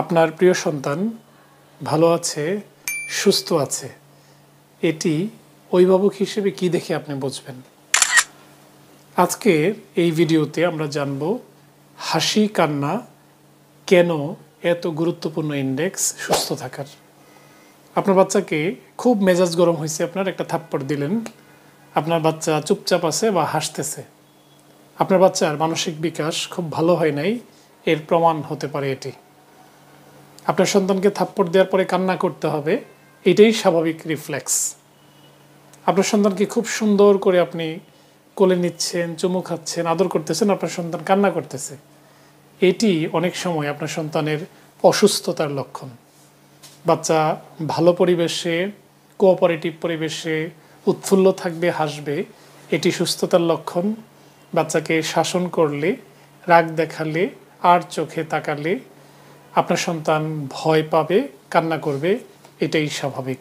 আপনার প্রিয় সন্তান ভালো আছে, সুস্থ আছে, এটি অভিভাবক হিসেবে কি দেখে আপনি বুঝবেন? আজকের এই ভিডিওতে আমরা জানব হাসি কান্না কেন এত গুরুত্বপূর্ণ ইন্ডেক্স সুস্থ থাকার? আপনার বাচ্চাকে খুব মেজাজ গরম হয়েছে, আপনার একটা থাপ্পড় দিলেন, আপনার বাচ্চা চুপচাপ আছে বা হাসতেছে। আপনার বাচ্চার মানসিক বিকাশ খুব ভালো হয় নাই, এর প্রমাণ হতে পারে এটি। আপনার সন্তানকে থাপ্পড় দেওয়ার পরে কান্না করতে হবে, এটাই স্বাভাবিক রিফ্লেক্স। আপনার সন্তানকে খুব সুন্দর করে আপনি কোলে নিচ্ছেন, চুমু খাচ্ছেন, আদর করতেছেন, আপনার সন্তান কান্না করতেছে। এটি অনেক সময় আপনার সন্তানের অসুস্থতার লক্ষণ। বাচ্চা ভালো পরিবেশে কোঅপারেটিভ পরিবেশে উৎফুল্ল থাকবে, হাসবে, এটি সুস্থতার লক্ষণ। বাচ্চাকে শাসন করলে, রাগ দেখালে, আর চোখে তাকালে আপনার সন্তান ভয় পাবে, কান্না করবে, এটাই স্বাভাবিক।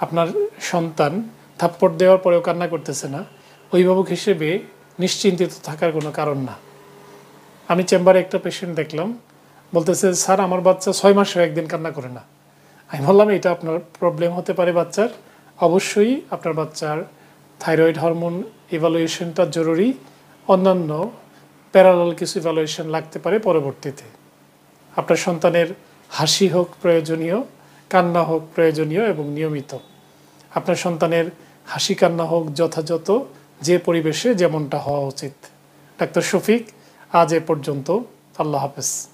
আপনার সন্তান থাপ্পড় দেওয়ার পরেও কান্না করতেছে না। অভিভাবক হিসেবে নিশ্চিন্তিত থাকার কোনো কারণ না। আমি চেম্বারে একটা পেশেন্ট দেখলাম, বলতেছে, স্যার, আমার বাচ্চা ছয় মাসেও একদিন কান্না করে না। আমি বললাম, এটা আপনার প্রবলেম হতে পারে বাচ্চার। অবশ্যই আপনার বাচ্চার থাইরয়েড হরমোন ইভ্যালুয়েশনটা জরুরি। অন্যান্য প্যারালাল কিছু ইভ্যালুয়েশন লাগতে পারে পরবর্তীতে। আপনার সন্তানের হাসি হোক প্রয়োজনীয়, কান্না হোক প্রয়োজনীয় এবং নিয়মিত। আপনার সন্তানের হাসি কান্না হোক যথাযথ, যে পরিবেশে যেমনটা হওয়া উচিত। ডাক্তার শফিক, আজ এ পর্যন্ত। আল্লাহ হাফেজ।